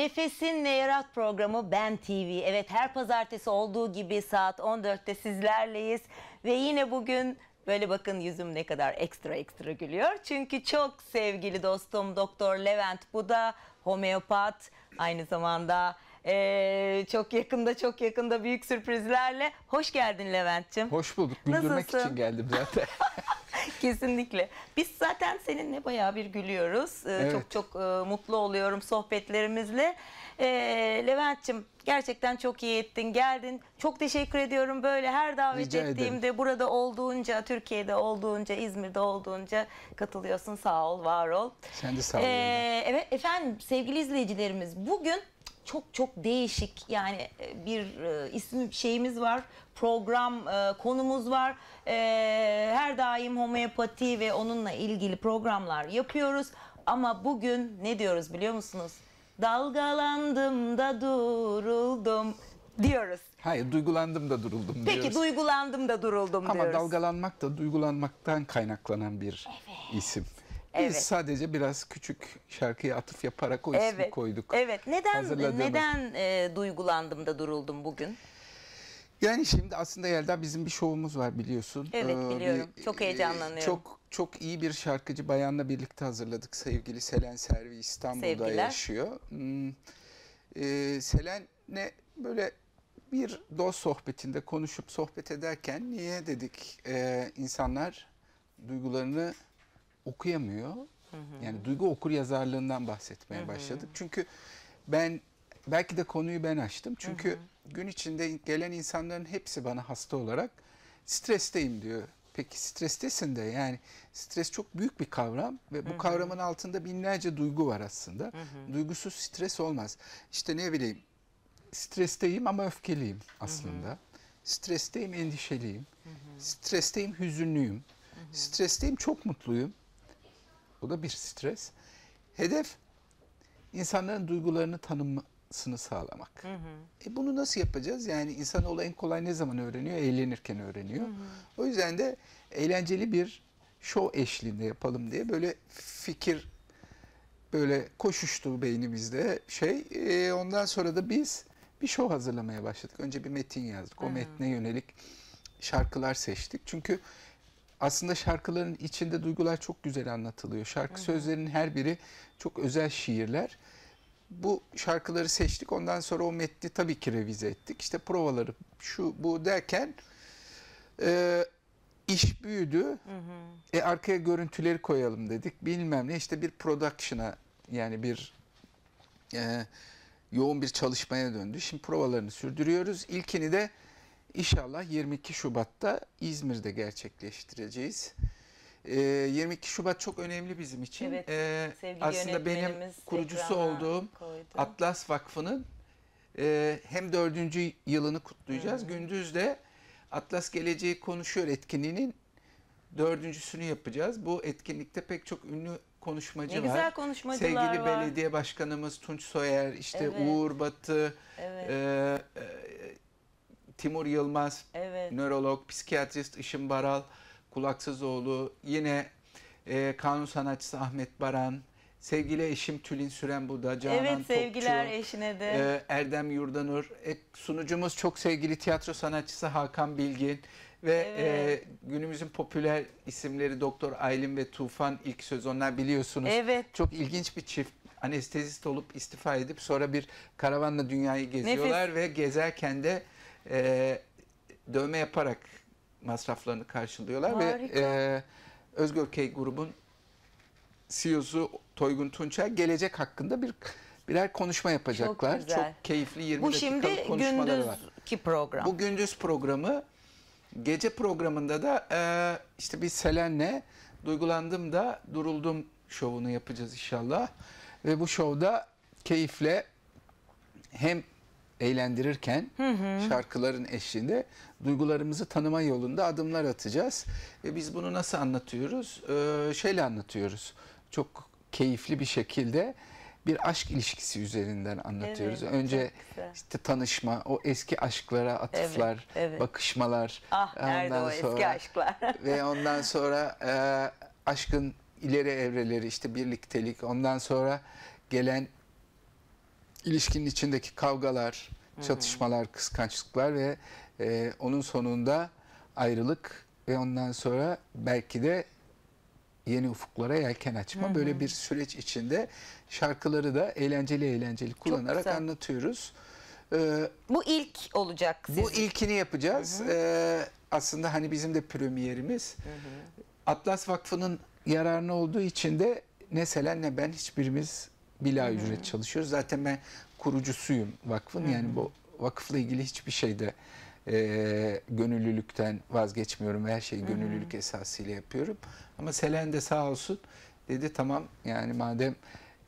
Nefesin Yarat programı Ben TV. Evet her pazartesi olduğu gibi saat 14'te sizlerleyiz. Ve yine bugün böyle bakın yüzüm ne kadar ekstra ekstra gülüyor. Çünkü çok sevgili dostum Doktor Levent bu da homeopat aynı zamanda eee, çok yakında çok yakında büyük sürprizlerle. Hoş geldin Levent'ciğim. Hoş bulduk. Güldürmek Nasılsın? için geldim zaten. Kesinlikle. Biz zaten seninle bayağı bir gülüyoruz. Ee, Evet. Çok çok e, mutlu oluyorum sohbetlerimizle. Ee, Levent'ciğim gerçekten çok iyi ettin, geldin. Çok teşekkür ediyorum. Böyle her davet Rica ederim. ettiğimde burada olduğunca, Türkiye'de olduğunca, İzmir'de olduğunca katılıyorsun. Sağ ol, var ol. Sen de sağ ol. Ee, evet efendim sevgili izleyicilerimiz bugün çok çok değişik yani e, bir e, isim şeyimiz var program e, konumuz var. E, her daim homeopati ve onunla ilgili programlar yapıyoruz. Ama bugün ne diyoruz biliyor musunuz? Dalgalandım da duruldum diyoruz. Hayır duygulandım da duruldum peki diyoruz. duygulandım da duruldum Ama diyoruz. dalgalanmak da duygulanmaktan kaynaklanan bir isim. Biz Evet. sadece biraz küçük şarkıya atıf yaparak o ismi Evet, koyduk. evet. Neden neden e, duygulandım da duruldum bugün? Yani şimdi aslında Yelda bizim bir şovumuz var biliyorsun. Evet, Ee, biliyorum. bir, Çok e, heyecanlanıyorum. Çok çok iyi bir şarkıcı bayanla birlikte hazırladık. Sevgili Selen Servi İstanbul'da Sevgiler. yaşıyor. Hmm, e, Selen'le böyle bir dost sohbetinde konuşup sohbet ederken niye dedik e, insanlar duygularını okuyamıyor. Yani duygu okur yazarlığından bahsetmeye başladık. Çünkü ben belki de konuyu ben açtım. Çünkü gün içinde gelen insanların hepsi bana hasta olarak stresteyim diyor. Peki strestesin de yani stres çok büyük bir kavram ve bu kavramın altında binlerce duygu var aslında. Duygusuz stres olmaz. İşte ne bileyim stresteyim ama öfkeliyim aslında. Stresteyim, endişeliyim. Stresteyim, hüzünlüyüm. Stresteyim, çok mutluyum. O da bir stres. Hedef insanların duygularını tanımasını sağlamak. E bunu nasıl yapacağız? Yani insanoğlu en kolay ne zaman öğreniyor? Eğlenirken öğreniyor. O yüzden de eğlenceli bir show eşliğinde yapalım diye böyle fikir böyle koşuştu beynimizde şey. E, ondan sonra da biz bir show hazırlamaya başladık. Önce bir metin yazdık. O metne yönelik şarkılar seçtik. Çünkü aslında şarkıların içinde duygular çok güzel anlatılıyor. Şarkı sözlerinin her biri çok özel şiirler. Bu şarkıları seçtik. Ondan sonra o metni tabii ki revize ettik. İşte provaları şu bu derken e, iş büyüdü. E arkaya görüntüleri koyalım dedik. Bilmem ne işte bir production'a yani bir e, yoğun bir çalışmaya döndü. Şimdi provalarını sürdürüyoruz. İlkini de inşallah 22 Şubat'ta İzmir'de gerçekleştireceğiz. E, 22 Şubat çok önemli bizim için. Evet, E, aslında benim kurucusu olduğum koydu. Atlas Vakfı'nın e, hem dördüncü yılını kutlayacağız. Gündüz de Atlas Geleceği Konuşuyor etkinliğinin dördüncüsünü yapacağız. Bu etkinlikte pek çok ünlü konuşmacı Ne var. güzel konuşmacılar Sevgili var. belediye başkanımız Tunç Soyer, işte Evet. Uğur Batı, Evet. e, e, Timur Yılmaz, Evet. nörolog, psikiyatrist Işın Baral, Kulaksızoğlu, yine e, kanun sanatçısı Ahmet Baran, sevgili eşim Tülin Süren burada, Canan evet sevgiler Topçu, eşine de. e, Erdem Yurdanur, e, sunucumuz çok sevgili tiyatro sanatçısı Hakan Bilgin ve Evet. e, günümüzün popüler isimleri Doktor Aylin ve Tufan ilk söz onlar biliyorsunuz. Evet. Çok ilginç bir çift. Anestezist olup istifa edip sonra bir karavanla dünyayı geziyorlar ve gezerken de e, dövme yaparak masraflarını karşılıyorlar Harika. ve e, Özgürkey grubun CEO'su Toygun Tunçay gelecek hakkında bir birer konuşma yapacaklar. Çok güzel. keyifli 20 Bu dakikalık şimdi konuşmaları var. gündüzki program. Bu gündüz programı gece programında da e, işte biz Selen'le duygulandım da duruldum şovunu yapacağız inşallah. Ve bu şovda keyifle hem eğlendirirken şarkıların eşliğinde duygularımızı tanıma yolunda adımlar atacağız. Ve biz bunu nasıl anlatıyoruz? Ee, şeyle anlatıyoruz. Çok keyifli bir şekilde bir aşk ilişkisi üzerinden anlatıyoruz. Evet, Önce işte tanışma, o eski aşklara atıflar, Evet, evet. bakışmalar. ah nerede ondan o eski sonra- aşklar? ve ondan sonra e, aşkın ileri evreleri işte birliktelik ondan sonra gelen ilişkinin içindeki kavgalar, çatışmalar, kıskançlıklar ve e, onun sonunda ayrılık ve ondan sonra belki de yeni ufuklara yelken açma. Böyle bir süreç içinde şarkıları da eğlenceli eğlenceli kullanarak anlatıyoruz. Ee, Bu ilk olacak sizin. bu ilkini yapacağız. Ee, aslında hani bizim de premierimiz. Atlas Vakfı'nın yararına olduğu için de ne Selen ne ben hiçbirimiz bila ücret çalışıyoruz. Zaten ben kurucusuyum vakfın. Yani bu vakıfla ilgili hiçbir şeyde e, gönüllülükten vazgeçmiyorum. Her şeyi gönüllülük esasıyla yapıyorum. Ama Selen de sağ olsun dedi tamam yani madem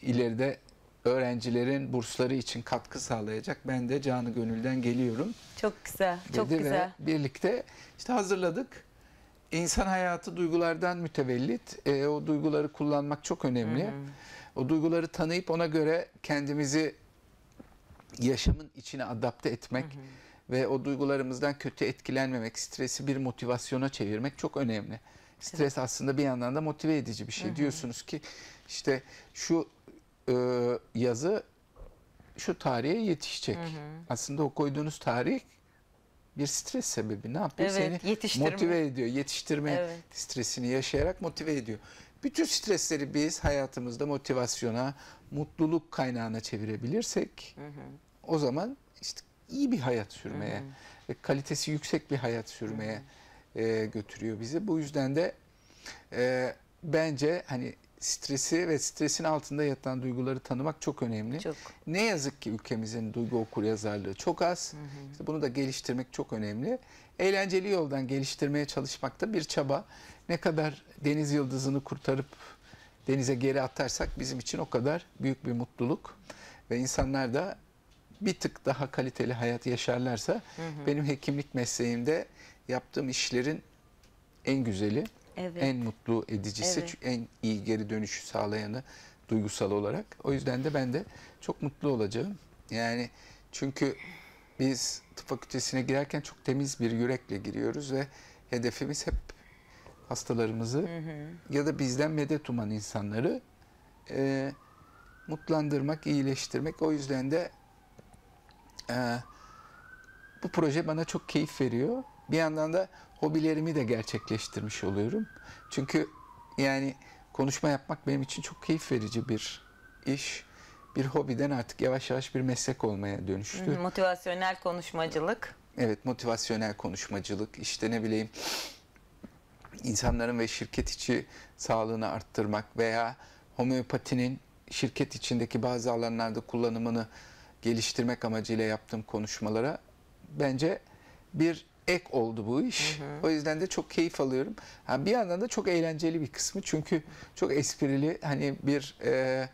ileride öğrencilerin bursları için katkı sağlayacak ben de canı gönülden geliyorum Çok güzel, çok dedi güzel. ve birlikte işte hazırladık. İnsan hayatı duygulardan mütevellit. E, o duyguları kullanmak çok önemli. O duyguları tanıyıp ona göre kendimizi yaşamın içine adapte etmek ve o duygularımızdan kötü etkilenmemek, stresi bir motivasyona çevirmek çok önemli. Stres aslında bir yandan da motive edici bir şey. Diyorsunuz ki işte şu e, yazı şu tarihe yetişecek. Aslında o koyduğunuz tarih bir stres sebebi. Ne yapıyor? Evet, Seni motive ediyor. Yetiştirme Evet. stresini yaşayarak motive ediyor. Bütün stresleri biz hayatımızda motivasyona, mutluluk kaynağına çevirebilirsek o zaman işte iyi bir hayat sürmeye ve kalitesi yüksek bir hayat sürmeye e, götürüyor bizi. Bu yüzden de e, bence hani stresi ve stresin altında yatan duyguları tanımak çok önemli. Çok. Ne yazık ki ülkemizin duygu okur yazarlığı çok az. İşte bunu da geliştirmek çok önemli. Eğlenceli yoldan geliştirmeye çalışmakta bir çaba. Ne kadar deniz yıldızını kurtarıp denize geri atarsak bizim için o kadar büyük bir mutluluk. Ve insanlar da bir tık daha kaliteli hayat yaşarlarsa benim hekimlik mesleğimde yaptığım işlerin en güzeli, Evet. en mutlu edicisi, Evet. en iyi geri dönüşü sağlayanı duygusal olarak. O yüzden de ben de çok mutlu olacağım. Yani çünkü biz tıp fakültesine girerken çok temiz bir yürekle giriyoruz ve hedefimiz hep hastalarımızı ya da bizden medet uman insanları e, mutlandırmak, iyileştirmek. O yüzden de e, bu proje bana çok keyif veriyor. Bir yandan da hobilerimi de gerçekleştirmiş oluyorum. Çünkü yani konuşma yapmak benim için çok keyif verici bir iş. Bir hobiden artık yavaş yavaş bir meslek olmaya dönüştü. Motivasyonel konuşmacılık. Evet motivasyonel konuşmacılık işte ne bileyim insanların ve şirket içi sağlığını arttırmak veya homeopatinin şirket içindeki bazı alanlarda kullanımını geliştirmek amacıyla yaptığım konuşmalara bence bir ek oldu bu iş. O yüzden de çok keyif alıyorum. Ha, bir yandan da çok eğlenceli bir kısmı çünkü çok esprili hani bir e,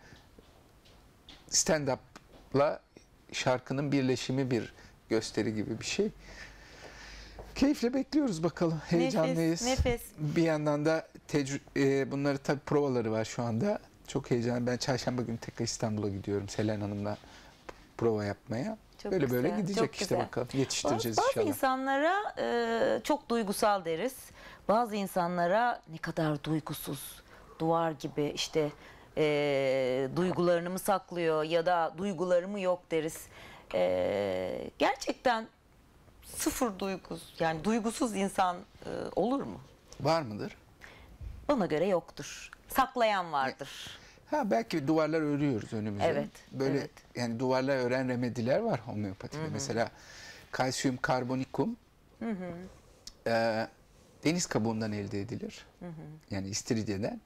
stand-up'la şarkının birleşimi bir gösteri gibi bir şey. Keyifle bekliyoruz bakalım. Heyecanlıyız. nefes. Bir yandan da e, bunları tabii provaları var şu anda. Çok heyecanlı. Ben çarşamba günü tekrar İstanbul'a gidiyorum Selen Hanım'la prova yapmaya. Çok böyle böyle güzel, gidecek çok işte güzel. bakalım. Bazı, Yetiştireceğiz bazı inşallah. insanlara e, çok duygusal deriz. Bazı insanlara ne kadar duygusuz, duvar gibi işte e, duygularını mı saklıyor ya da duyguları mı yok deriz. E, gerçekten sıfır duygusuz yani duygusuz insan e, olur mu? Var mıdır? Bana göre yoktur. Saklayan vardır. Ha belki duvarlar örüyoruz önümüze. Evet, Böyle evet. yani duvarlar ören remediler var homeopatide. Mesela kalsiyum karbonikum e, deniz kabuğundan elde edilir. Yani istiridyeden.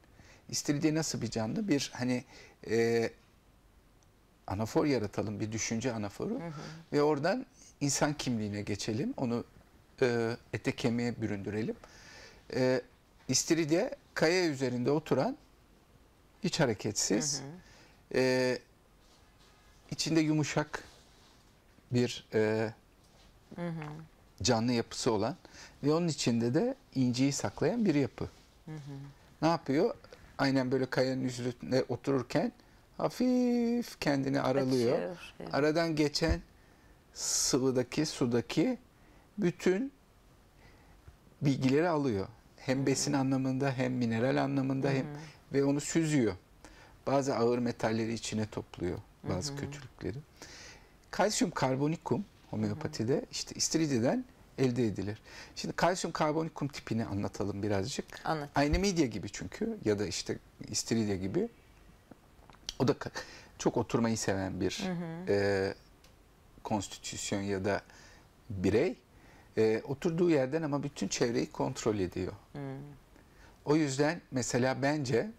İstiridye nasıl bir canlı? Bir hani e, anafor yaratalım, bir düşünce anaforu ve oradan insan kimliğine geçelim. Onu e, ete kemiğe büründürelim. E, istiridye kaya üzerinde oturan hiç hareketsiz, e, içinde yumuşak bir e, canlı yapısı olan ve onun içinde de inciyi saklayan bir yapı. Ne yapıyor? Aynen böyle kayanın üzerinde otururken hafif kendini aralıyor. Açıyor, evet. Aradan geçen sıvıdaki, sudaki bütün bilgileri alıyor. Hem besin anlamında hem mineral anlamında hem ve onu süzüyor. Bazı ağır metalleri içine topluyor. bazı kötülükleri. Kalsiyum karbonikum homeopatide işte istiridye'den elde edilir. Şimdi kalsiyum karbonikum tipini anlatalım birazcık. Anlat. Aynı midye gibi çünkü ya da işte istiridye gibi. O da çok oturmayı seven bir e, konstitüsyon ya da birey. E, oturduğu yerden ama bütün çevreyi kontrol ediyor. O yüzden mesela bence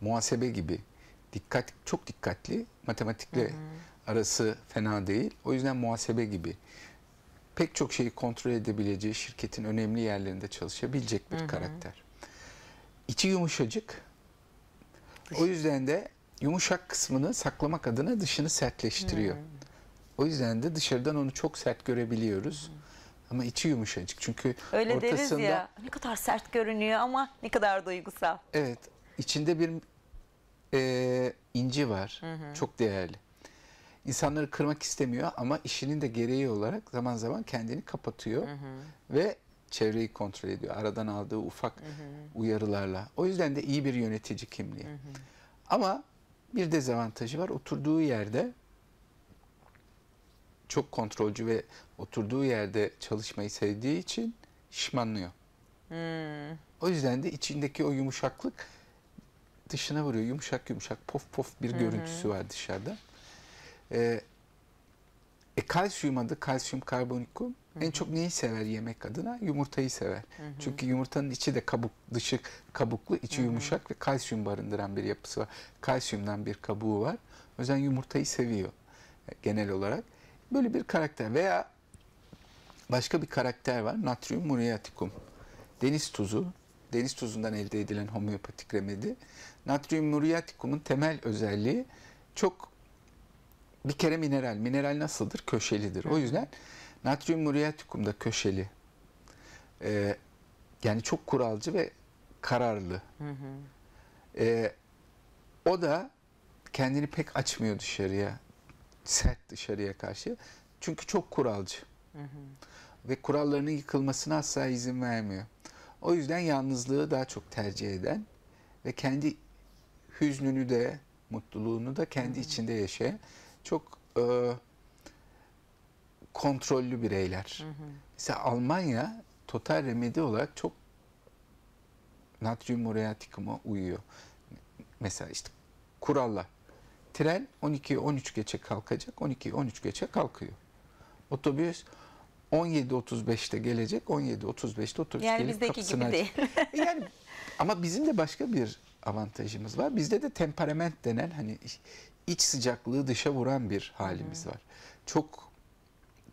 muhasebe gibi dikkat çok dikkatli, matematikle arası fena değil. O yüzden muhasebe gibi pek çok şeyi kontrol edebileceği şirketin önemli yerlerinde çalışabilecek bir karakter. İçi yumuşacık. O yüzden de yumuşak kısmını saklamak adına dışını sertleştiriyor. O yüzden de dışarıdan onu çok sert görebiliyoruz. Ama içi yumuşacık. Çünkü Öyle ortasında deriz ya. Ne kadar sert görünüyor ama ne kadar duygusal. Evet, içinde bir e, inci var. Çok değerli. İnsanları kırmak istemiyor ama işinin de gereği olarak zaman zaman kendini kapatıyor ve çevreyi kontrol ediyor. Aradan aldığı ufak uyarılarla. O yüzden de iyi bir yönetici kimliği. Ama bir dezavantajı var. Oturduğu yerde çok kontrolcü ve oturduğu yerde çalışmayı sevdiği için şişmanlıyor. O yüzden de içindeki o yumuşaklık dışına vuruyor. Yumuşak yumuşak pof pof bir görüntüsü var dışarıda. Ee, e, kalsiyum adı kalsiyum karbonikum. En çok neyi sever yemek adına? Yumurtayı sever. Çünkü yumurtanın içi de kabuk, dışı kabuklu, içi yumuşak ve kalsiyum barındıran bir yapısı var. Kalsiyumdan bir kabuğu var. O yüzden yumurtayı seviyor e, genel olarak. Böyle bir karakter veya başka bir karakter var. Natrium muriaticum. Deniz tuzu. Deniz tuzundan elde edilen homeopatik remedi. Natrium muriaticum'un temel özelliği çok bir kere mineral. Mineral nasıldır? Köşelidir. O yüzden natrium muriaticum da köşeli. Ee, yani çok kuralcı ve kararlı. Ee, o da kendini pek açmıyor dışarıya. Sert dışarıya karşı. Çünkü çok kuralcı. Ve kurallarının yıkılmasına asla izin vermiyor. O yüzden yalnızlığı daha çok tercih eden ve kendi hüznünü de mutluluğunu da kendi içinde yaşayan çok e, kontrollü bireyler. Mesela Almanya total remedi olarak çok natrium muriaticum'a uyuyor. Mesela işte kurallar. Tren 12'ye 13 geçe kalkacak, 12'ye 13 geçe kalkıyor. Otobüs 17.35'te gelecek, 17.35'te otobüs Yani gelip bizdeki kapısını gibi değil. Yani ama bizim de başka bir avantajımız var. Bizde de temperament denen hani iç sıcaklığı dışa vuran bir halimiz var. Çok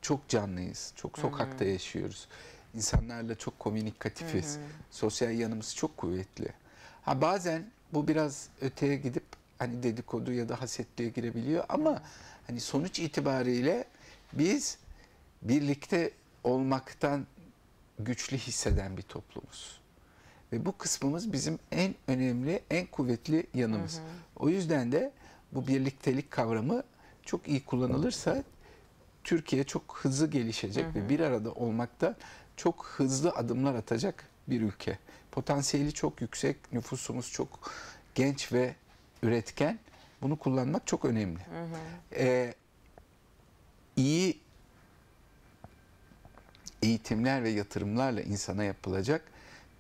çok canlıyız. Çok sokakta yaşıyoruz. İnsanlarla çok komünikatifiz. Sosyal yanımız çok kuvvetli. Ha bazen bu biraz öteye gidip hani dedikodu ya da hasetliğe girebiliyor ama hani sonuç itibariyle biz birlikte olmaktan güçlü hisseden bir toplumuz. Ve bu kısmımız bizim en önemli, en kuvvetli yanımız. O yüzden de bu birliktelik kavramı çok iyi kullanılırsa Türkiye çok hızlı gelişecek ve bir arada olmakta çok hızlı adımlar atacak bir ülke. Potansiyeli çok yüksek, nüfusumuz çok genç ve üretken. Bunu kullanmak çok önemli. Ee, iyi eğitimler ve yatırımlarla insana yapılacak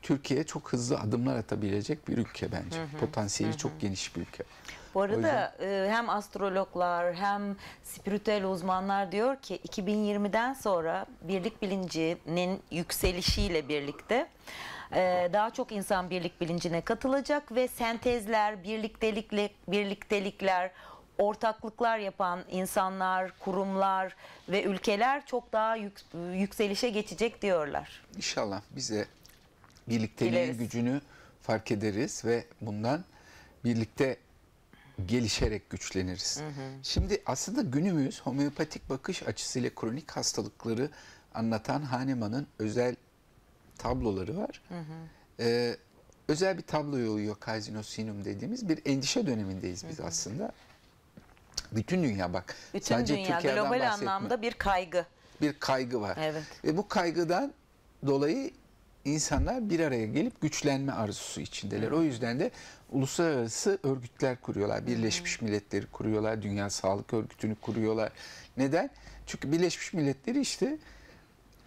Türkiye çok hızlı adımlar atabilecek bir ülke bence. Potansiyeli çok geniş bir ülke. Bu arada e, hem astrologlar hem spiritüel uzmanlar diyor ki 2020'den sonra birlik bilincinin yükselişiyle birlikte e, daha çok insan birlik bilincine katılacak ve sentezler, birliktelikle birliktelikler, ortaklıklar yapan insanlar, kurumlar ve ülkeler çok daha yük- yükselişe geçecek diyorlar. İnşallah biz de birlikteliğin Dileriz. gücünü fark ederiz ve bundan birlikte gelişerek güçleniriz. Şimdi aslında günümüz homeopatik bakış açısıyla kronik hastalıkları anlatan Hahnemann'ın özel tabloları var. Ee, özel bir tabloya uyuyor Calcinosinum dediğimiz bir endişe dönemindeyiz biz aslında. Bütün dünya bak. Bütün sadece dünya Türkiye'den global bahsetme anlamda bir kaygı. bir kaygı var. Evet. Ve bu kaygıdan dolayı insanlar bir araya gelip güçlenme arzusu içindeler. O yüzden de uluslararası örgütler kuruyorlar. Birleşmiş Milletleri kuruyorlar, Dünya Sağlık Örgütü'nü kuruyorlar. Neden? Çünkü Birleşmiş Milletleri işte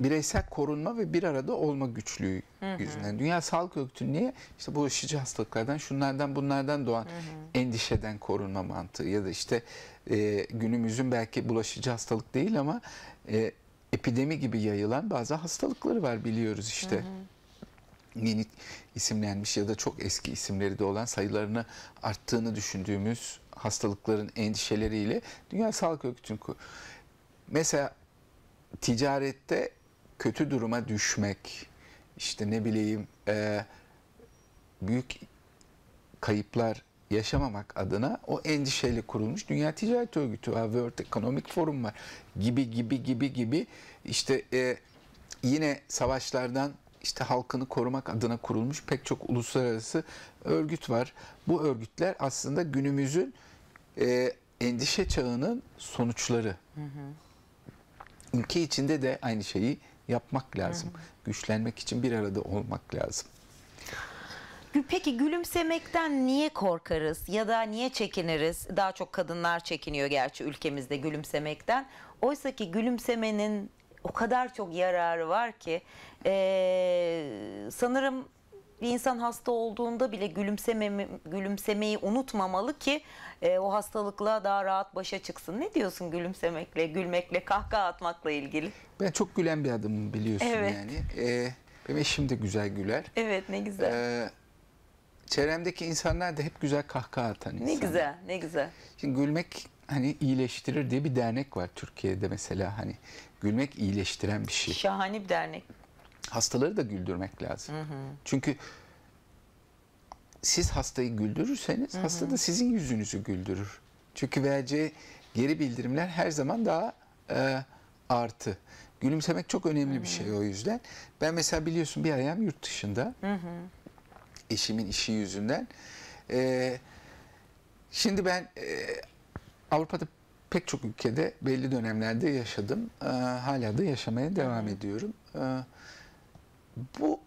bireysel korunma ve bir arada olma güçlüğü yüzünden. Dünya Sağlık Örgütü niye? İşte bulaşıcı hastalıklardan, şunlardan bunlardan doğan endişeden korunma mantığı ya da işte e, günümüzün belki bulaşıcı hastalık değil ama e, epidemi gibi yayılan bazı hastalıkları var biliyoruz işte. Yeni isimlenmiş ya da çok eski isimleri de olan sayılarını arttığını düşündüğümüz hastalıkların endişeleriyle Dünya Sağlık Örgütü'nü kur- Mesela ticarette kötü duruma düşmek, işte ne bileyim e, büyük kayıplar yaşamamak adına o endişeyle kurulmuş Dünya Ticaret Örgütü var, World Economic Forum var gibi gibi gibi gibi işte e, yine savaşlardan işte halkını korumak adına kurulmuş pek çok uluslararası örgüt var. Bu örgütler aslında günümüzün e, endişe çağının sonuçları. Ülke içinde de aynı şeyi yapmak lazım. Güçlenmek için bir arada olmak lazım. Peki gülümsemekten niye korkarız ya da niye çekiniriz? Daha çok kadınlar çekiniyor gerçi ülkemizde gülümsemekten. Oysa ki gülümsemenin o kadar çok yararı var ki eee, sanırım bir insan hasta olduğunda bile gülümsememi, gülümsemeyi unutmamalı ki eee, o hastalıkla daha rahat başa çıksın. Ne diyorsun gülümsemekle, gülmekle, kahkaha atmakla ilgili? Ben çok gülen bir adamım biliyorsun Evet. yani. Ee, benim eşim de güzel güler. Evet ne güzel. Ee, çevremdeki insanlar da hep güzel kahkaha atan insanlar. ne güzel, ne güzel. Şimdi gülmek hani iyileştirir diye bir dernek var Türkiye'de mesela hani gülmek iyileştiren bir şey. Şahane bir dernek. Hastaları da güldürmek lazım. Çünkü siz hastayı güldürürseniz hasta da sizin yüzünüzü güldürür. Çünkü vereceği geri bildirimler her zaman daha e, artı. Gülümsemek çok önemli bir şey o yüzden. Ben mesela biliyorsun bir ayağım yurt dışında. Eşimin işi yüzünden. E, şimdi ben e, Avrupa'da pek çok ülkede belli dönemlerde yaşadım. E, hala da yaşamaya devam ediyorum. E, bu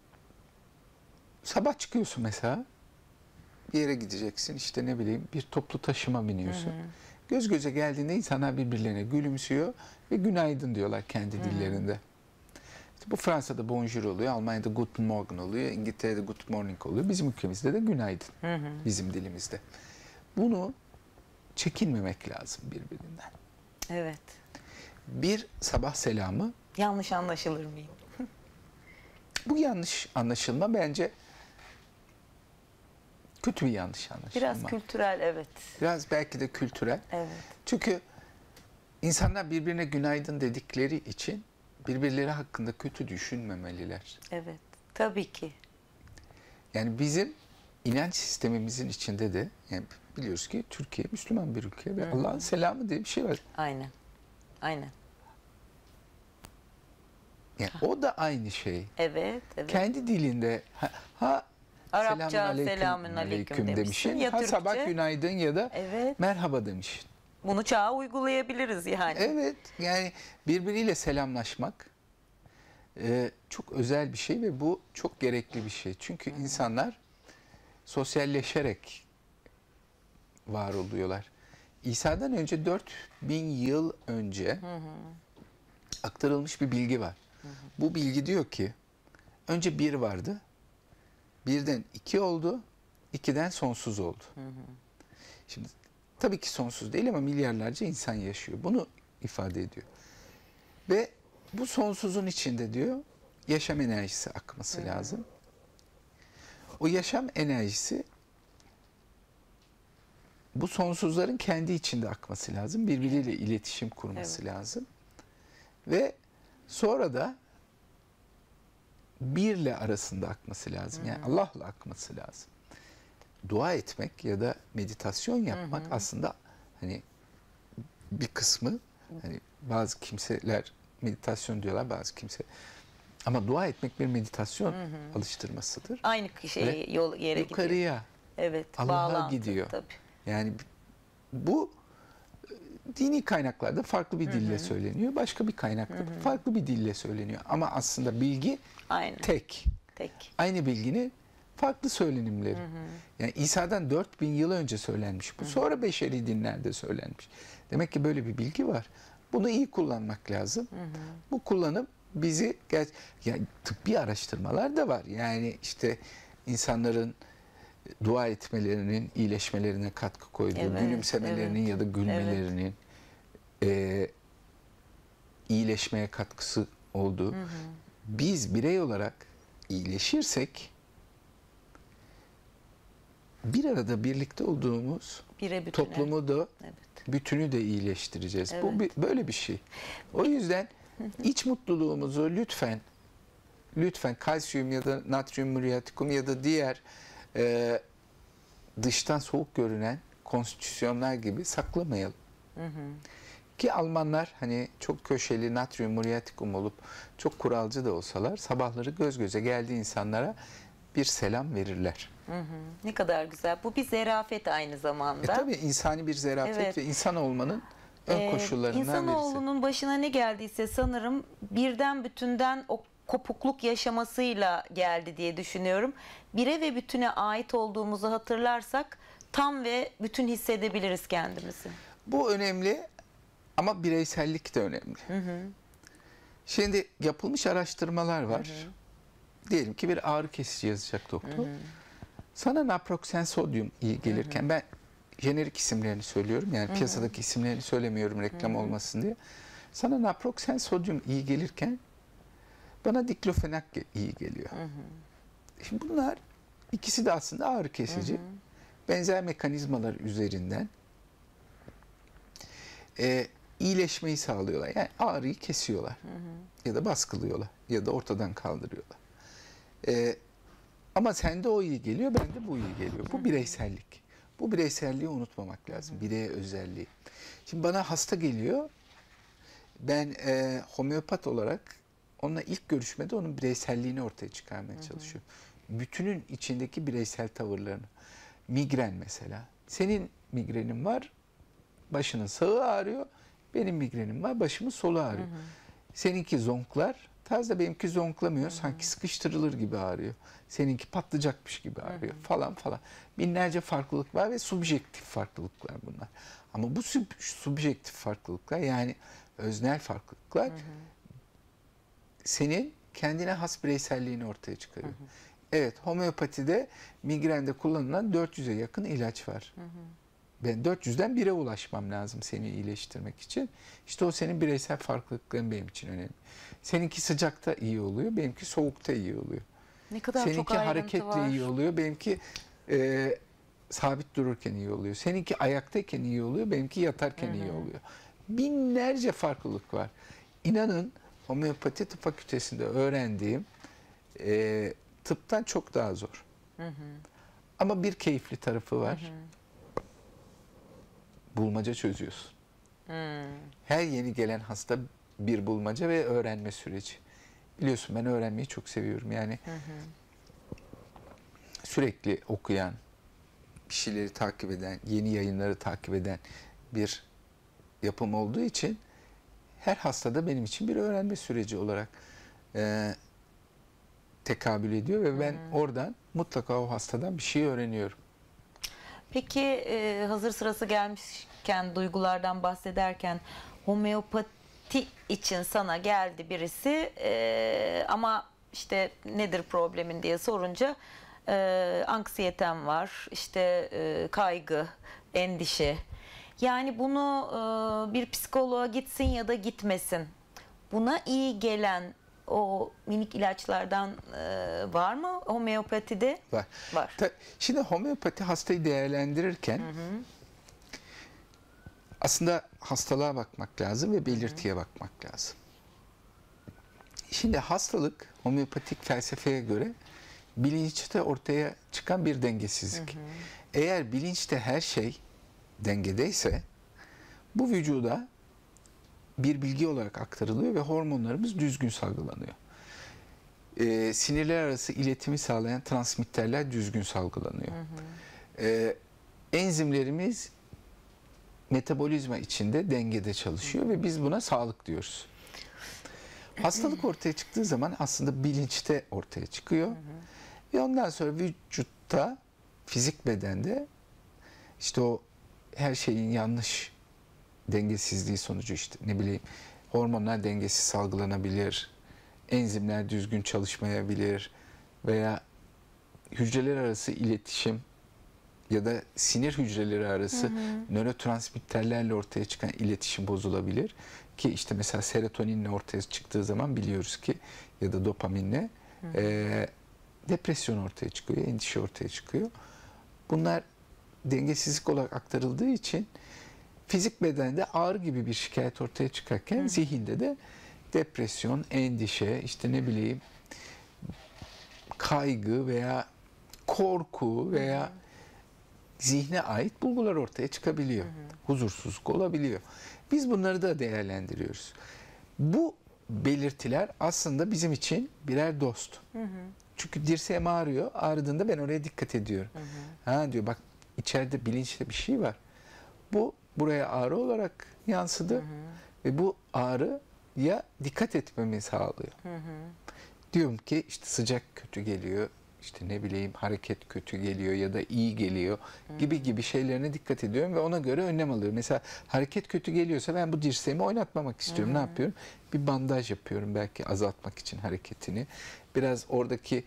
sabah çıkıyorsun mesela bir yere gideceksin işte ne bileyim bir toplu taşıma biniyorsun. Göz göze geldiğinde insanlar birbirlerine gülümsüyor ve günaydın diyorlar kendi dillerinde. İşte bu Fransa'da bonjour oluyor, Almanya'da guten morgen oluyor, İngiltere'de good morning oluyor. Bizim ülkemizde de günaydın bizim dilimizde. Bunu çekinmemek lazım birbirinden. Evet. Bir sabah selamı Yanlış anlaşılır mıyım? Bu yanlış anlaşılma bence kötü bir yanlış anlaşılma. Biraz kültürel evet. Biraz belki de kültürel. Evet. Çünkü insanlar birbirine günaydın dedikleri için birbirleri hakkında kötü düşünmemeliler. Evet. Tabii ki. Yani bizim inanç sistemimizin içinde de yani biliyoruz ki Türkiye Müslüman bir ülke ve Allah'ın selamı diye bir şey var. Aynen. Aynen. Yani o da aynı şey. Evet. evet. Kendi dilinde ha, ha Arapça "Selamun aleyküm, "Selamun aleyküm" demişsin. demişsin. Ya ha Türkçe? sabah günaydın ya da Evet. merhaba demişsin. Bunu çağa uygulayabiliriz yani. Evet yani birbiriyle selamlaşmak e, çok özel bir şey ve bu çok gerekli bir şey. Çünkü insanlar sosyalleşerek var oluyorlar. İsa'dan önce 4000 yıl önce aktarılmış bir bilgi var. Bu bilgi diyor ki önce bir vardı, birden iki oldu, ikiden sonsuz oldu. Şimdi tabii ki sonsuz değil ama milyarlarca insan yaşıyor. Bunu ifade ediyor. Ve bu sonsuzun içinde diyor yaşam enerjisi akması lazım. O yaşam enerjisi bu sonsuzların kendi içinde akması lazım. Birbiriyle iletişim kurması lazım. Ve sonra da birle arasında akması lazım. Yani Allah'la akması lazım. Dua etmek ya da meditasyon yapmak aslında hani bir kısmı hani bazı kimseler meditasyon diyorlar bazı kimse ama dua etmek bir meditasyon alıştırmasıdır. Aynı şey Ve yol yere gidiyor. Yukarıya Evet. Allah'a gidiyor. Tabii. yani bu dini kaynaklarda farklı bir dille söyleniyor. Başka bir kaynakta farklı bir dille söyleniyor. Ama aslında bilgi Aynen. tek. Tek. Aynı bilginin farklı söylenimleri. Yani İsa'dan 4000 yıl önce söylenmiş. Bu sonra beşeri dinlerde söylenmiş. Demek ki böyle bir bilgi var. Bunu iyi kullanmak lazım. Bu kullanım bizi yani tıbbi araştırmalar da var. Yani işte insanların dua etmelerinin iyileşmelerine katkı koyduğu, Evet, gülümsemelerinin ya da gülmelerinin eee, iyileşmeye katkısı olduğu. Biz birey olarak iyileşirsek bir arada birlikte olduğumuz Bire toplumu da Evet. bütünü de iyileştireceğiz. Bu Evet. bir- böyle bir şey. O yüzden iç mutluluğumuzu lütfen lütfen kalsiyum ya da natrium muriatikum ya da diğer e, dıştan soğuk görünen konstitüsyonlar gibi saklamayalım. Ki Almanlar hani çok köşeli natrium muriatikum olup çok kuralcı da olsalar sabahları göz göze geldiği insanlara bir selam verirler. Hı hı. Ne kadar güzel. Bu bir zerafet aynı E zamanda. tabii insani bir zerafet Evet. ve insan olmanın ön Ee, koşullarından birisi. İnsanoğlunun başına ne geldiyse sanırım birden bütünden o kopukluk yaşamasıyla geldi diye düşünüyorum. Bire ve bütüne ait olduğumuzu hatırlarsak tam ve bütün hissedebiliriz kendimizi. Bu önemli ama bireysellik de önemli. Şimdi yapılmış araştırmalar var. Diyelim ki bir ağrı kesici yazacak doktor. Sana naproxen sodyum iyi gelirken ben jenerik isimlerini söylüyorum. Yani piyasadaki isimlerini söylemiyorum reklam olmasın diye. Sana naproxen sodyum iyi gelirken bana diklofenak iyi geliyor. Şimdi bunlar ikisi de aslında ağrı kesici. Benzer mekanizmalar üzerinden e, iyileşmeyi sağlıyorlar. Yani ağrıyı kesiyorlar. Ya da baskılıyorlar. Ya da ortadan kaldırıyorlar. E, ama sende o iyi geliyor, bende bu iyi geliyor. Bu bireysellik. Bu bireyselliği unutmamak lazım. Bireye özelliği. Şimdi bana hasta geliyor. Ben e, homeopat olarak onunla ilk görüşmede onun bireyselliğini ortaya çıkarmaya çalışıyorum. Bütünün içindeki bireysel tavırlarını. Migren mesela. Senin migrenin var, başının sağı ağrıyor. Benim migrenim var, başımın solu ağrıyor. Seninki zonklar, tarzda benimki zonklamıyor. Sanki sıkıştırılır gibi ağrıyor. Seninki patlayacakmış gibi ağrıyor falan falan. Binlerce farklılık var ve subjektif farklılıklar bunlar. Ama bu sub- subjektif farklılıklar yani öznel farklılıklar senin kendine has bireyselliğini ortaya çıkarıyor. Evet, homeopatide migrende kullanılan 400'e yakın ilaç var. Ben 400'den 1'e ulaşmam lazım seni iyileştirmek için. İşte o senin bireysel farklılıkların benim için önemli. Seninki sıcakta iyi oluyor, benimki soğukta iyi oluyor. Ne kadar çok Seninki ayrıntı hareketle var. iyi oluyor, benimki e, sabit dururken iyi oluyor. Seninki ayaktayken iyi oluyor, benimki yatarken iyi oluyor. Binlerce farklılık var. İnanın homeopati tıp fakültesinde öğrendiğim e, tıptan çok daha zor. Ama bir keyifli tarafı var. Bulmaca çözüyorsun. Her yeni gelen hasta bir bulmaca ve öğrenme süreci. Biliyorsun ben öğrenmeyi çok seviyorum. Yani sürekli okuyan, bir şeyleri takip eden, yeni yayınları takip eden bir yapım olduğu için her hastada benim için bir öğrenme süreci olarak e, tekabül ediyor ve ben oradan mutlaka o hastadan bir şey öğreniyorum. Peki e, hazır sırası gelmişken duygulardan bahsederken homeopati için sana geldi birisi e, ama işte nedir problemin diye sorunca e, anksiyetem var işte e, kaygı, endişe. Yani bunu e, bir psikoloğa gitsin ya da gitmesin. Buna iyi gelen o minik ilaçlardan e, var mı homeopatide? Var. Var. Ta- Şimdi homeopati hastayı değerlendirirken aslında hastalığa bakmak lazım ve belirtiye bakmak lazım. Şimdi hastalık homeopatik felsefeye göre bilinçte ortaya çıkan bir dengesizlik. Eğer bilinçte her şey dengedeyse bu vücuda bir bilgi olarak aktarılıyor ve hormonlarımız düzgün salgılanıyor. Ee, sinirler arası iletimi sağlayan transmitterler düzgün salgılanıyor. Ee, enzimlerimiz metabolizma içinde dengede çalışıyor ve biz buna sağlık diyoruz. Hastalık ortaya çıktığı zaman aslında bilinçte ortaya çıkıyor. Ve ondan sonra vücutta, fizik bedende işte o her şeyin yanlış dengesizliği sonucu işte ne bileyim hormonlar dengesiz salgılanabilir, enzimler düzgün çalışmayabilir veya hücreler arası iletişim ya da sinir hücreleri arası nörotransmitterlerle ortaya çıkan iletişim bozulabilir. Ki işte mesela serotoninle ortaya çıktığı zaman biliyoruz ki ya da dopaminle eee, depresyon ortaya çıkıyor, endişe ortaya çıkıyor. Bunlar dengesizlik olarak aktarıldığı için fizik bedende ağrı gibi bir şikayet ortaya çıkarken zihinde de depresyon, endişe, işte ne bileyim kaygı veya korku veya zihne ait bulgular ortaya çıkabiliyor. Huzursuzluk olabiliyor. Biz bunları da değerlendiriyoruz. Bu belirtiler aslında bizim için birer dost. Çünkü dirseğim ağrıyor. Ağrıdığında ben oraya dikkat ediyorum. Ha diyor bak içeride bilinçte bir şey var. Bu buraya ağrı olarak yansıdı ve bu ağrıya dikkat etmemi sağlıyor. Diyorum ki işte sıcak kötü geliyor, işte ne bileyim hareket kötü geliyor ya da iyi geliyor gibi gibi şeylerine dikkat ediyorum ve ona göre önlem alıyorum. Mesela hareket kötü geliyorsa ben bu dirseğimi oynatmamak istiyorum. Ne yapıyorum? Bir bandaj yapıyorum belki azaltmak için hareketini. Biraz oradaki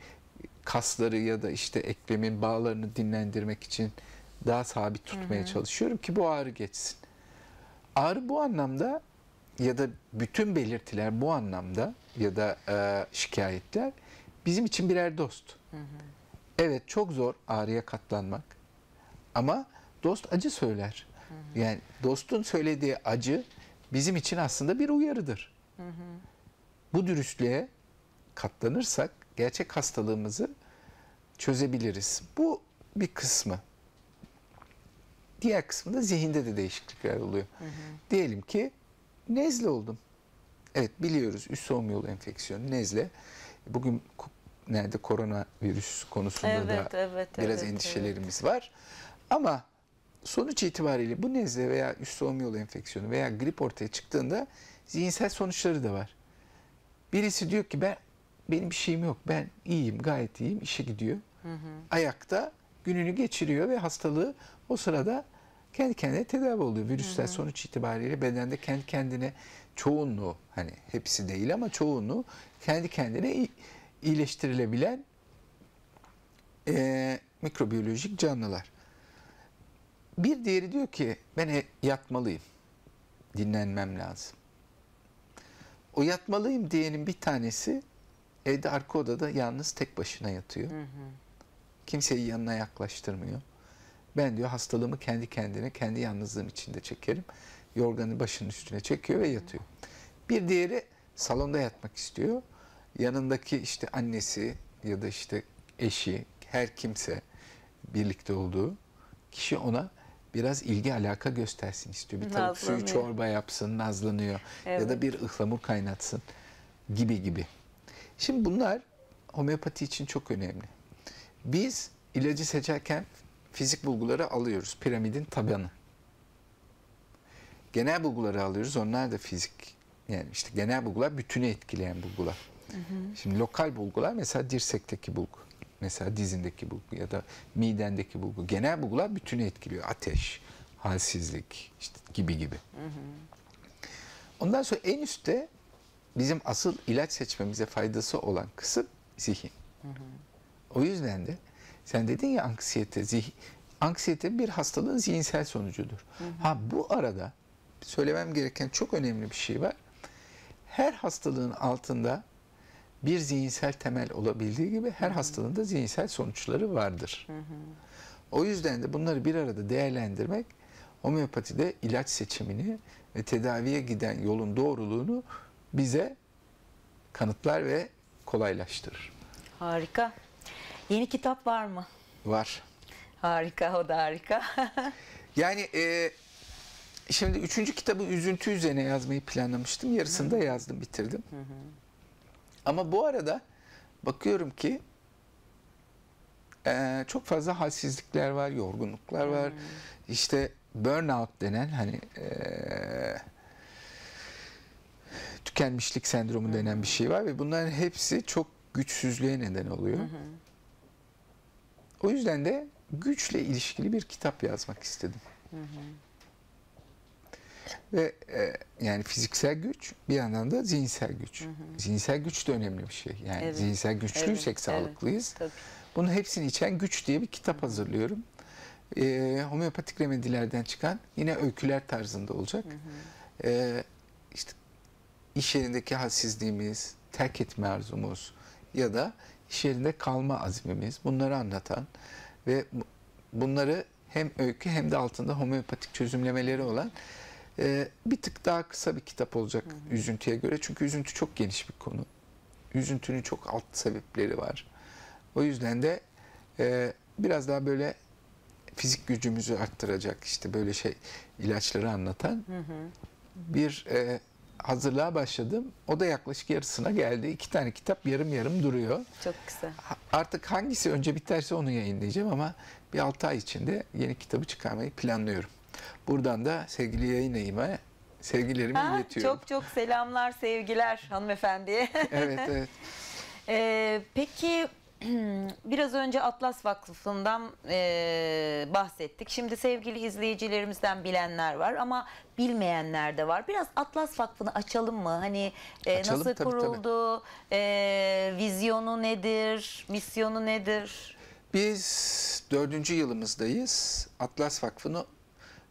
kasları ya da işte eklemin bağlarını dinlendirmek için daha sabit tutmaya çalışıyorum ki bu ağrı geçsin. Ağrı bu anlamda ya da bütün belirtiler bu anlamda ya da e, şikayetler bizim için birer dost. Evet çok zor ağrıya katlanmak ama dost acı söyler. Yani dostun söylediği acı bizim için aslında bir uyarıdır. Bu dürüstlüğe katlanırsak gerçek hastalığımızı çözebiliriz. Bu bir kısmı. Diğer kısmında zihinde de değişiklikler oluyor. Diyelim ki nezle oldum. Evet biliyoruz üst solunum yolu enfeksiyonu, nezle. Bugün nerede koronavirüs konusunda Evet, da evet, biraz evet, endişelerimiz var. Ama sonuç itibariyle bu nezle veya üst solunum yolu enfeksiyonu veya grip ortaya çıktığında zihinsel sonuçları da var. Birisi diyor ki ben benim bir şeyim yok. Ben iyiyim, gayet iyiyim. işe gidiyor. Ayakta gününü geçiriyor ve hastalığı o sırada kendi kendine tedavi oluyor. Virüsler sonuç itibariyle bedende kendi kendine çoğunluğu hani hepsi değil ama çoğunluğu kendi kendine iyileştirilebilen eee, mikrobiyolojik canlılar. Bir diğeri diyor ki ben e- yatmalıyım. Dinlenmem lazım. O yatmalıyım diyenin bir tanesi evde arka odada yalnız tek başına yatıyor. Kimseyi yanına yaklaştırmıyor. Ben diyor hastalığımı kendi kendine, kendi yalnızlığım içinde çekerim. Yorganı başının üstüne çekiyor ve yatıyor. Bir diğeri salonda yatmak istiyor. Yanındaki işte annesi ya da işte eşi, her kimse birlikte olduğu kişi ona biraz ilgi alaka göstersin istiyor. Bir tavuk suyu çorba yapsın, nazlanıyor. Ya Evet. da bir ıhlamur kaynatsın gibi gibi. Şimdi bunlar homeopati için çok önemli. Biz ilacı seçerken fizik bulguları alıyoruz. Piramidin tabanı. Genel bulguları alıyoruz. Onlar da fizik. Yani işte genel bulgular bütünü etkileyen bulgular. Şimdi lokal bulgular mesela dirsekteki bulgu. Mesela dizindeki bulgu ya da midendeki bulgu. Genel bulgular bütünü etkiliyor. Ateş, halsizlik işte gibi gibi. Ondan sonra en üstte bizim asıl ilaç seçmemize faydası olan kısım zihin. O yüzden de sen dedin ya anksiyete, zih anksiyete bir hastalığın zihinsel sonucudur. Ha bu arada söylemem gereken çok önemli bir şey var. Her hastalığın altında bir zihinsel temel olabildiği gibi her hastalığın da zihinsel sonuçları vardır. O yüzden de bunları bir arada değerlendirmek homeopatide ilaç seçimini ve tedaviye giden yolun doğruluğunu bize kanıtlar ve kolaylaştırır. Harika. Yeni kitap var mı? Var. Harika, o da harika. Yani e, şimdi üçüncü kitabı üzüntü üzerine yazmayı planlamıştım. Yarısını da yazdım, bitirdim. Ama bu arada bakıyorum ki e, çok fazla halsizlikler var, yorgunluklar var. İşte burnout denen hani e, tükenmişlik sendromu denen bir şey var ve bunların hepsi çok güçsüzlüğe neden oluyor. O yüzden de güçle ilişkili bir kitap yazmak istedim. Ve e, yani fiziksel güç bir yandan da zihinsel güç. Zihinsel güç de önemli bir şey. Yani Evet. zihinsel güçlüysek Evet, sağlıklıyız. Tabii. Bunun hepsini içen güç diye bir kitap hazırlıyorum. Ee, homeopatik remedilerden çıkan yine öyküler tarzında olacak. Ee, işte iş yerindeki halsizliğimiz, terk etme arzumuz ya da iş yerinde kalma azmimiz bunları anlatan ve bu- bunları hem öykü hem de altında homeopatik çözümlemeleri olan e, bir tık daha kısa bir kitap olacak üzüntüye göre. Çünkü üzüntü çok geniş bir konu. Üzüntünün çok alt sebepleri var. O yüzden de e, biraz daha böyle fizik gücümüzü arttıracak işte böyle şey ilaçları anlatan bir e, hazırlığa başladım. O da yaklaşık yarısına geldi. İki tane kitap yarım yarım duruyor. Çok kısa. Ha- Artık hangisi önce biterse onu yayınlayacağım ama bir 6 ay içinde yeni kitabı çıkarmayı planlıyorum. Buradan da sevgili yayın evime sevgilerimi Ha, iletiyorum. çok çok selamlar, sevgiler hanımefendiye. Evet evet. Ee, peki biraz önce Atlas Vakfı'ndan e, bahsettik. Şimdi sevgili izleyicilerimizden bilenler var ama bilmeyenler de var. Biraz Atlas Vakfı'nı açalım mı? Hani e, Açalım, nasıl tabii, tabii. kuruldu? e, vizyonu nedir? Misyonu nedir? Biz dördüncü yılımızdayız. Atlas Vakfı'nı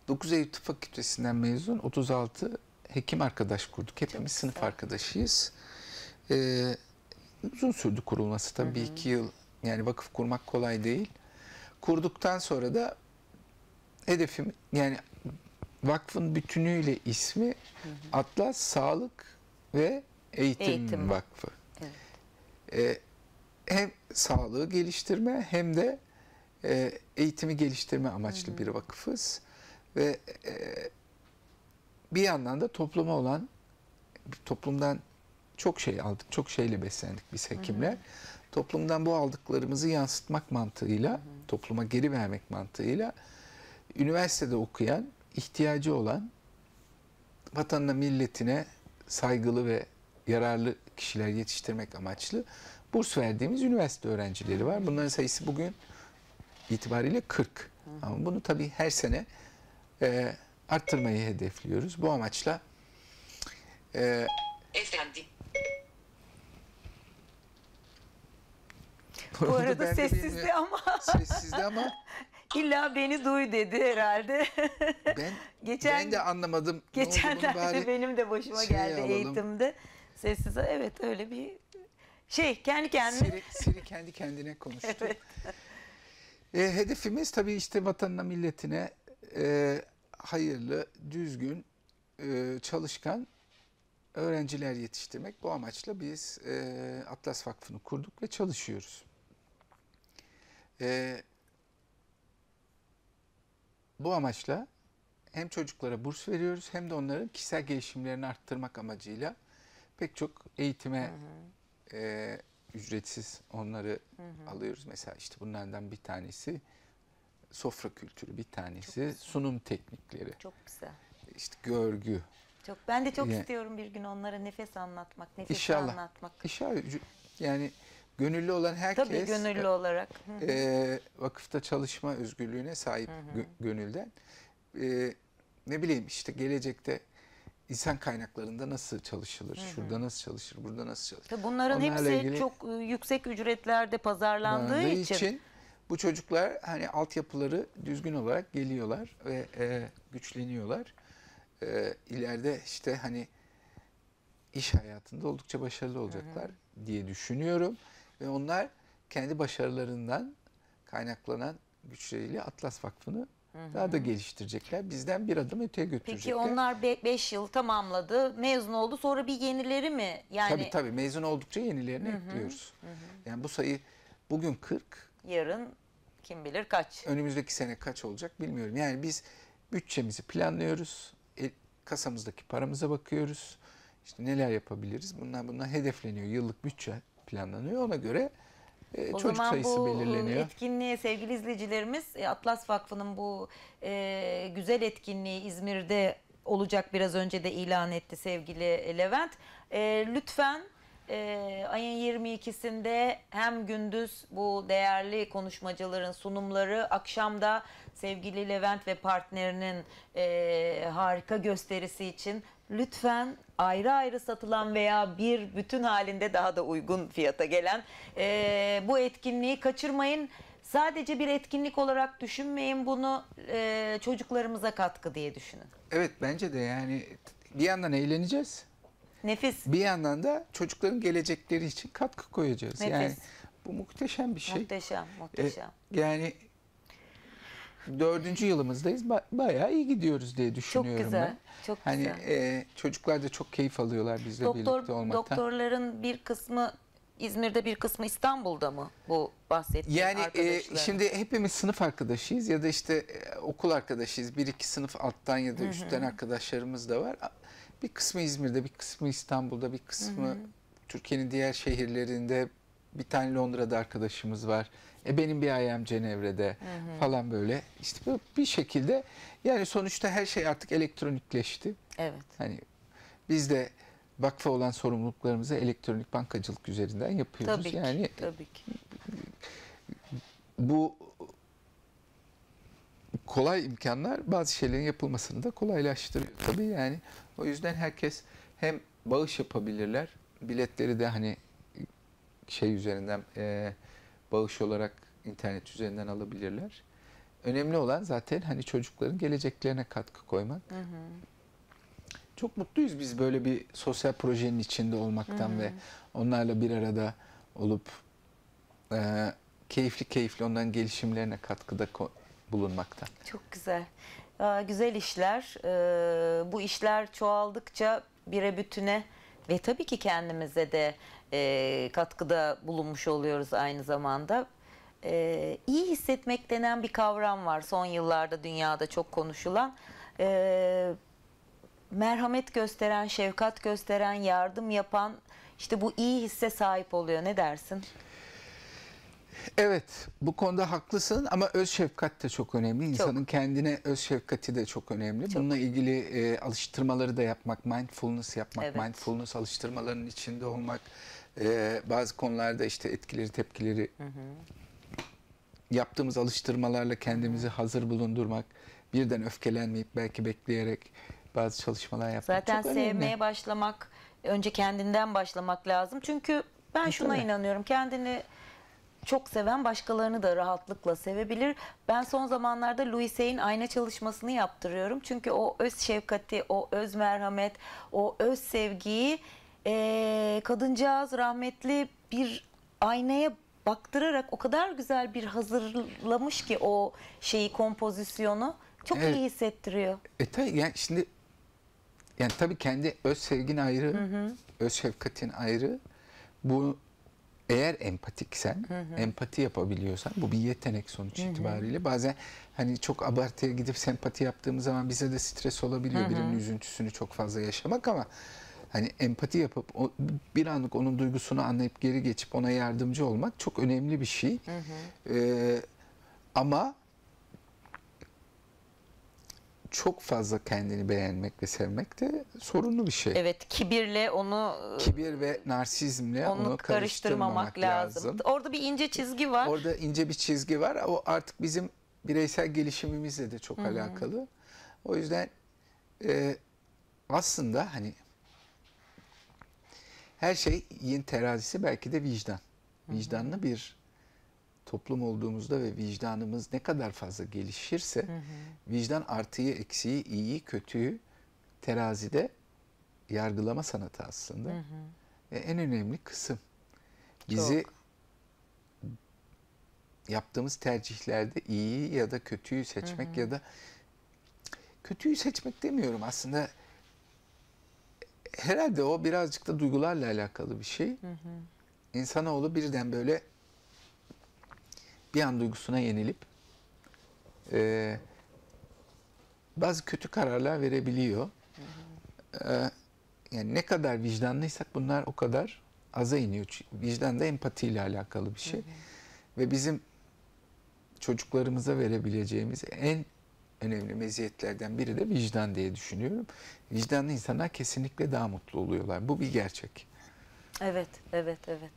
9 Eylül Tıp Fakültesinden mezun 36 hekim arkadaş kurduk. Hepimiz sınıf güzel. arkadaşıyız. Ee, uzun sürdü kurulması tabii. Bir iki yıl yani vakıf kurmak kolay değil. Kurduktan sonra da hedefim yani vakfın bütünüyle ismi Atlas Sağlık ve Eğitim, Eğitim. Vakfı. Evet. Ee, hem sağlığı geliştirme hem de e, eğitimi geliştirme amaçlı bir vakıfız ve e, bir yandan da topluma olan toplumdan çok şey aldık, çok şeyle beslendik biz hekimler. Toplumdan bu aldıklarımızı yansıtmak mantığıyla, topluma geri vermek mantığıyla üniversitede okuyan, ihtiyacı olan vatanına, milletine saygılı ve yararlı kişiler yetiştirmek amaçlı burs verdiğimiz üniversite öğrencileri var. Bunların sayısı bugün itibariyle 40. Ama bunu tabii her sene e, arttırmayı hedefliyoruz. Bu amaçla e, Efendim. Bu arada ben sessizdi ama Sessizdi ama illa beni duy dedi herhalde. ben Geçen- ben de anlamadım. Geçenlerde benim de başıma şey geldi alalım. eğitimde. Sessiz evet öyle bir şey kendi kendine. Siri, Siri kendi kendine konuştu. Evet. E, hedefimiz tabii işte vatanına, milletine e, hayırlı, düzgün, e, çalışkan öğrenciler yetiştirmek. Bu amaçla biz e, Atlas Vakfı'nı kurduk ve çalışıyoruz. E, bu amaçla hem çocuklara burs veriyoruz hem de onların kişisel gelişimlerini arttırmak amacıyla pek çok eğitime e, ücretsiz onları alıyoruz. Mesela işte bunlardan bir tanesi sofra kültürü, bir tanesi sunum teknikleri, Çok güzel. işte görgü. Çok ben de çok Ya- istiyorum bir gün onlara nefes anlatmak, nefes İnşallah. anlatmak. İşe yani gönüllü olan herkes Tabii gönüllü olarak. Hı. e, vakıfta çalışma özgürlüğüne sahip gö- gönülden. E, ne bileyim işte gelecekte insan kaynaklarında nasıl çalışılır, şurada nasıl çalışır, burada nasıl çalışır. Tabii bunların Onlarla hepsi ilgili- çok e, yüksek ücretlerde pazarlandığı Kullanıldığı için. bu çocuklar hani altyapıları düzgün olarak geliyorlar ve e, güçleniyorlar. E, ileride işte hani iş hayatında oldukça başarılı olacaklar diye düşünüyorum ve onlar kendi başarılarından kaynaklanan güçleriyle Atlas Vakfı'nı daha da geliştirecekler. Bizden bir adım öteye götürecekler. Peki onlar 5 yıl tamamladı, mezun oldu. Sonra bir yenileri mi? Yani Tabii tabii mezun oldukça yenilerini ekliyoruz. Yani bu sayı bugün 40, yarın kim bilir kaç. önümüzdeki sene kaç olacak bilmiyorum. Yani biz bütçemizi planlıyoruz. El, kasamızdaki paramıza bakıyoruz. İşte neler yapabiliriz? Bunlar bunlar hedefleniyor. Yıllık bütçe planlanıyor. Ona göre e, O çocuk zaman sayısı bu e, belirleniyor. etkinliğe sevgili izleyicilerimiz e, Atlas Vakfı'nın bu e, güzel etkinliği İzmir'de olacak biraz önce de ilan etti sevgili Levent. E, lütfen e, ayın 22'sinde hem gündüz bu değerli konuşmacıların sunumları akşamda sevgili Levent ve partnerinin e, harika gösterisi için lütfen ayrı ayrı satılan veya bir bütün halinde daha da uygun fiyata gelen e, bu etkinliği kaçırmayın. Sadece bir etkinlik olarak düşünmeyin bunu e, çocuklarımıza katkı diye düşünün. Evet bence de yani bir yandan eğleneceğiz. Nefis. Bir yandan da çocukların gelecekleri için katkı koyacağız. Nefis. Yani bu muhteşem bir şey. Muhteşem, E, muhteşem. yani dördüncü yılımızdayız. Ba- bayağı iyi gidiyoruz diye çok düşünüyorum güzel, ben. çok Hani güzel. e, çocuklar da çok keyif alıyorlar bizle Doktor, birlikte olmaktan. doktorların bir kısmı İzmir'de bir kısmı İstanbul'da mı bu bahsettiğim Yani e, şimdi hepimiz sınıf arkadaşıyız ya da işte e, okul arkadaşıyız. Bir iki sınıf alttan ya da üstten arkadaşlarımız da var. Bir kısmı İzmir'de, bir kısmı İstanbul'da, bir kısmı Türkiye'nin diğer şehirlerinde. Bir tane Londra'da arkadaşımız var. E benim bir ayağım Cenevre'de falan böyle. İşte bu bir şekilde yani sonuçta her şey artık elektronikleşti. Evet. Hani biz de vakfa olan sorumluluklarımızı elektronik bankacılık üzerinden yapıyoruz. Tabii ki. yani tabii ki. bu kolay imkanlar bazı şeylerin yapılmasını da kolaylaştırıyor tabii yani. O yüzden herkes hem bağış yapabilirler, biletleri de hani şey üzerinden e, bağış olarak internet üzerinden alabilirler. Önemli olan zaten hani çocukların geleceklerine katkı koymak. Çok mutluyuz biz böyle bir sosyal projenin içinde olmaktan ve onlarla bir arada olup e, keyifli keyifli onların gelişimlerine katkıda bulunmaktan. Çok güzel. Aa, güzel işler. Ee, bu işler çoğaldıkça bire bütüne ve tabii ki kendimize de e, katkıda bulunmuş oluyoruz aynı zamanda. Ee, iyi hissetmek denen bir kavram var son yıllarda dünyada çok konuşulan. Ee, merhamet gösteren, şefkat gösteren, yardım yapan işte bu iyi hisse sahip oluyor. Ne dersin? Evet, bu konuda haklısın ama öz şefkat de çok önemli. İnsanın kendine öz şefkati de çok önemli. Çok. Bununla ilgili e, alıştırmaları da yapmak, mindfulness yapmak, Evet. mindfulness alıştırmalarının içinde olmak, e, bazı konularda işte etkileri, tepkileri yaptığımız alıştırmalarla kendimizi hazır bulundurmak, birden öfkelenmeyip belki bekleyerek bazı çalışmalar yapmak Zaten çok önemli. sevmeye başlamak, önce kendinden başlamak lazım. Çünkü ben şuna tabii. inanıyorum. Kendini çok seven başkalarını da rahatlıkla sevebilir. Ben son zamanlarda Louis Hay'in ayna çalışmasını yaptırıyorum. Çünkü o öz şefkati, o öz merhamet, o öz sevgiyi eee, kadıncağız rahmetli bir aynaya baktırarak o kadar güzel bir hazırlamış ki o şeyi kompozisyonu çok Evet. iyi hissettiriyor. E tabii yani şimdi yani tabii kendi öz sevgin ayrı, öz şefkatin ayrı. Bu eğer empatiksen, empati yapabiliyorsan bu bir yetenek sonuç itibariyle. Bazen hani çok abartıya gidip sempati yaptığımız zaman bize de stres olabiliyor birinin üzüntüsünü çok fazla yaşamak ama hani empati yapıp o, bir anlık onun duygusunu anlayıp geri geçip ona yardımcı olmak çok önemli bir şey. Ee, ama çok fazla kendini beğenmek ve sevmek de sorunlu bir şey. Evet kibirle onu Kibir ve narsizmle onu, onu, karıştırmamak lazım. Orada bir ince çizgi var. Orada ince bir çizgi var. O artık bizim bireysel gelişimimizle de çok alakalı. O yüzden e, aslında hani her şey yin terazisi belki de vicdan. Vicdanlı bir toplum olduğumuzda ve vicdanımız ne kadar fazla gelişirse vicdan artıyı, eksiği, iyiyi, kötüyü terazide yargılama sanatı aslında. Ve en önemli kısım. Bizi Çok. yaptığımız tercihlerde iyiyi ya da kötüyü seçmek ya da kötüyü seçmek demiyorum aslında herhalde o birazcık da duygularla alakalı bir şey. İnsanoğlu birden böyle bir an duygusuna yenilip e, bazı kötü kararlar verebiliyor. E, yani ne kadar vicdanlıysak bunlar o kadar aza iniyor. Çünkü Vicdan da empatiyle alakalı bir şey. Ve bizim çocuklarımıza verebileceğimiz en önemli meziyetlerden biri de vicdan diye düşünüyorum. Vicdanlı insanlar kesinlikle daha mutlu oluyorlar. Bu bir gerçek. Evet, evet, evet.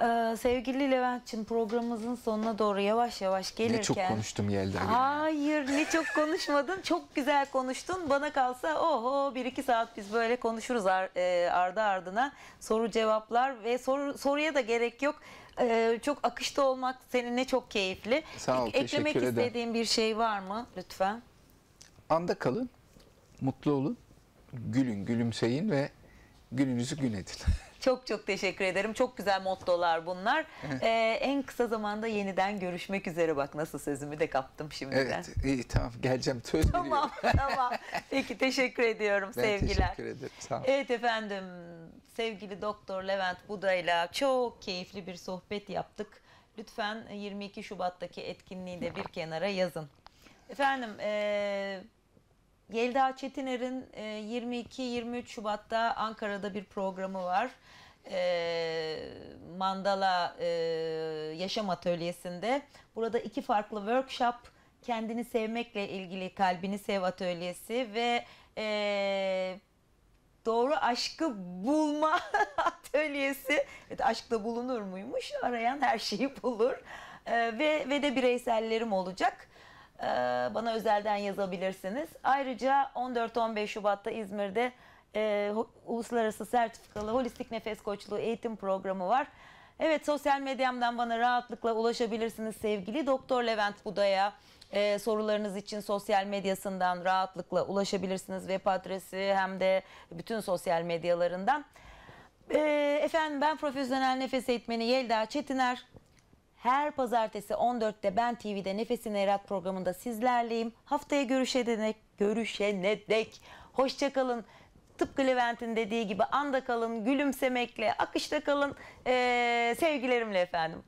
Ee, sevgili Levent'ciğim programımızın sonuna doğru yavaş yavaş gelirken... Ne çok konuştum Yelda. Hayır ne çok konuşmadın. Çok güzel konuştun. Bana kalsa oho bir iki saat biz böyle konuşuruz ar- e, ardı ardına. Soru cevaplar ve soru, soruya da gerek yok. Ee, çok akışta olmak seninle çok keyifli. Sağ ol, Ek- Eklemek teşekkür ederim. istediğin bir şey var mı lütfen? Anda kalın, mutlu olun, gülün, gülümseyin ve gününüzü gün edin. Çok çok teşekkür ederim. Çok güzel mottolar bunlar. Ee, en kısa zamanda yeniden görüşmek üzere. Bak nasıl sözümü de kaptım şimdiden. evet, iyi tamam geleceğim söz Tamam tamam. Peki teşekkür ediyorum Ben sevgiler. teşekkür ederim. Sağ ol. Evet efendim sevgili Doktor Levent Buda'yla çok keyifli bir sohbet yaptık. Lütfen 22 Şubat'taki etkinliği de bir kenara yazın. Efendim eee Yelda Çetiner'in e, 22-23 Şubat'ta Ankara'da bir programı var. E, Mandala e, Yaşam Atölyesi'nde. Burada iki farklı workshop, kendini sevmekle ilgili Kalbini Sev Atölyesi ve e, Doğru Aşkı Bulma Atölyesi. Evet, aşkta bulunur muymuş? Arayan her şeyi bulur. E, ve, ve de bireysellerim olacak. Ee, bana özelden yazabilirsiniz. Ayrıca 14-15 Şubat'ta İzmir'de e, uluslararası sertifikalı holistik nefes koçluğu eğitim programı var. Evet sosyal medyamdan bana rahatlıkla ulaşabilirsiniz sevgili Doktor Levent Buda'ya. Ee, sorularınız için sosyal medyasından rahatlıkla ulaşabilirsiniz. Web adresi hem de bütün sosyal medyalarından. Ee, efendim ben profesyonel nefes eğitmeni Yelda Çetiner. Her pazartesi 14'te Ben TV'de Nefesini Erat programında sizlerleyim. Haftaya görüşene, görüşene dek hoşça kalın. Tıpkı Levent'in dediği gibi anda kalın, gülümsemekle, akışta kalın. Ee, sevgilerimle efendim.